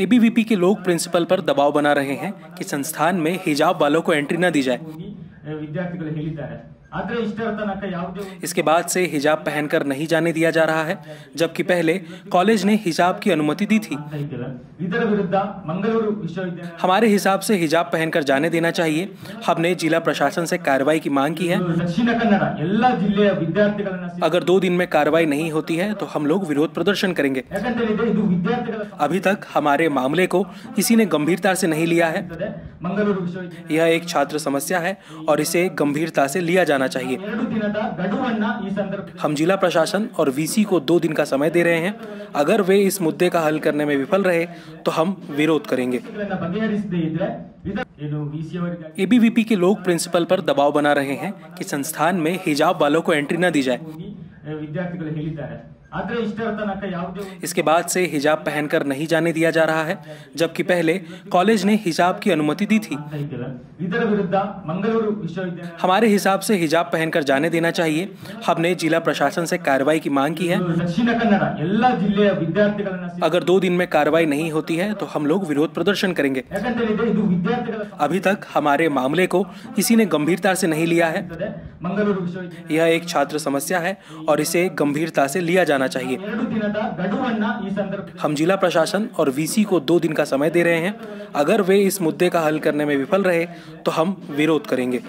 ABVP के लोग principal पर दबाव बना रहे हैं कि संस्थान में हिजाब वालों को एंट्री न दी जाए। इसके बाद से हिजाब पहनकर नहीं जाने दिया जा रहा है जबकि पहले कॉलेज ने हिजाब की अनुमति दी थी। हमारे हिसाब से हिजाब पहनकर जाने देना चाहिए। हमने जिला प्रशासन से कार्रवाई की मांग की है। अगर दो दिन में कार्रवाई नहीं होती है तो हम लोग विरोध प्रदर्शन करेंगे। अभी तक हमारे मामले को किसी ने गंभीरता से नहीं लिया है। यह एक छात्र समस्या है और इसे गंभीरता से लिया जाना जाना चाहिए। हम जिला प्रशासन और वीसी को दो दिन का समय दे रहे हैं। अगर वे इस मुद्दे का हल करने में विफल रहे तो हम विरोध करेंगे। एबीवीपी के लोग प्रिंसिपल पर दबाव बना रहे हैं कि संस्थान में हिजाब वालों को एंट्री न दी जाए। इसके बाद से हिजाब पहनकर नहीं जाने दिया जा रहा है जबकि पहले कॉलेज ने हिजाब की अनुमति दी थी। हमारे हिसाब से हिजाब पहनकर जाने देना चाहिए। हमने जिला प्रशासन से कार्रवाई की मांग की है। अगर दो दिन में कार्रवाई नहीं होती है तो हम लोग विरोध प्रदर्शन करेंगे। अभी तक हमारे मामले को किसी ने गंभीरता से नहीं लिया है। यह एक छात्र समस्या है और इसे गंभीरता से लिया जाना जाना चाहिए। हम जिला प्रशासन और वीसी को दो दिन का समय दे रहे हैं। अगर वे इस मुद्दे का हल करने में विफल रहे तो हम विरोध करेंगे।